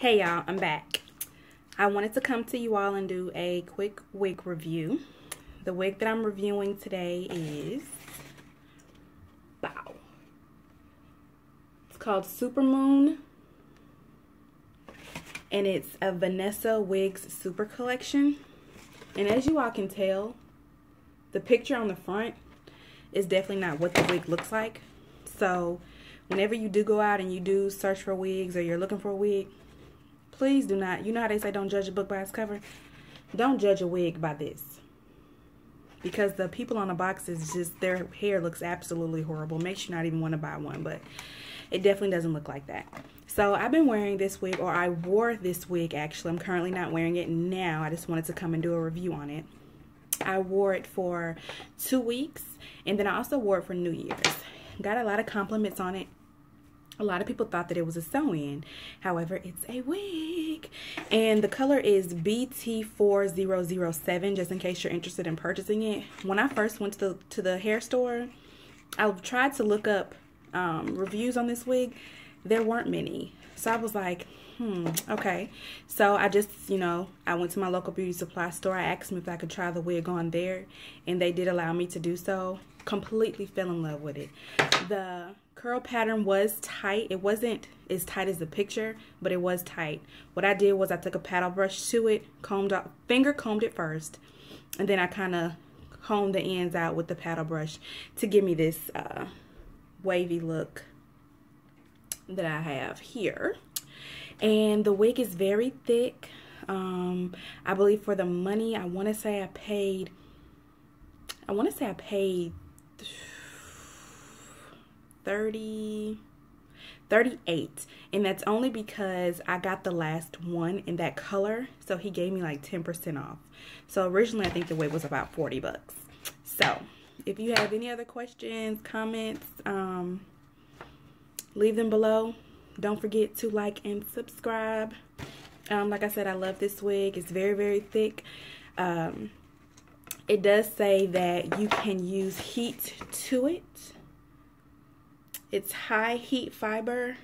Hey y'all, I'm back. I wanted to come to you all and do a quick wig review. The wig that I'm reviewing today is Bow. It's called Supermoon. And it's a Vanessa Wigs Super Collection. And as you all can tell, the picture on the front is definitely not what the wig looks like. So whenever you do go out and you do search for wigs or you're looking for a wig, please do not, you know how they say don't judge a book by its cover? Don't judge a wig by this. Because the people on the box is just, their hair looks absolutely horrible. Makes you not even want to buy one, but it definitely doesn't look like that. So I've been wearing this wig, or I wore this wig actually. I'm currently not wearing it now. I just wanted to come and do a review on it. I wore it for two weeks, and then I also wore it for New Year's. Got a lot of compliments on it a lot of people thought that it was a sew-in. However, it's a wig. And the color is BT4007, just in case you're interested in purchasing it. When I first went to the, to the hair store, I tried to look up um, reviews on this wig. There weren't many. So I was like, hmm, okay. So I just, you know, I went to my local beauty supply store. I asked them if I could try the wig on there. And they did allow me to do so. Completely fell in love with it. The curl pattern was tight. It wasn't as tight as the picture, but it was tight. What I did was I took a paddle brush to it, combed finger combed it first, and then I kind of combed the ends out with the paddle brush to give me this uh, wavy look that I have here. And the wig is very thick. Um, I believe for the money, I want to say I paid, I want to say I paid 30 38 and that's only because I got the last one in that color so he gave me like 10% off so originally I think the wig was about 40 bucks so if you have any other questions comments um, leave them below. Don't forget to like and subscribe. Um, like I said I love this wig. It's very very thick. Um, it does say that you can use heat to it. It's high heat fiber.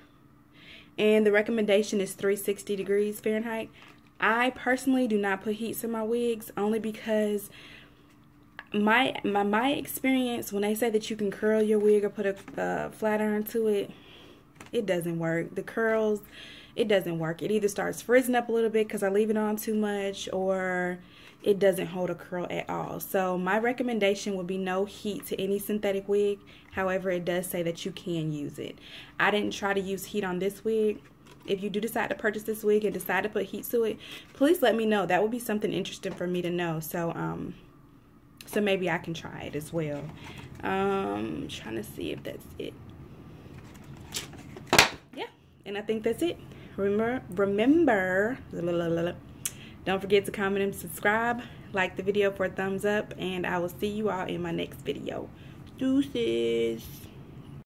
And the recommendation is 360 degrees Fahrenheit. I personally do not put heats in my wigs only because my my my experience when they say that you can curl your wig or put a uh, flat iron to it, it doesn't work. The curls, it doesn't work. It either starts frizzing up a little bit because I leave it on too much or it doesn't hold a curl at all. So my recommendation would be no heat to any synthetic wig. However, it does say that you can use it. I didn't try to use heat on this wig. If you do decide to purchase this wig and decide to put heat to it, please let me know. That would be something interesting for me to know. So, um, so maybe I can try it as well. Um, trying to see if that's it. Yeah, and I think that's it. Remember, remember, don't forget to comment and subscribe. Like the video for a thumbs up. And I will see you all in my next video. Deuces.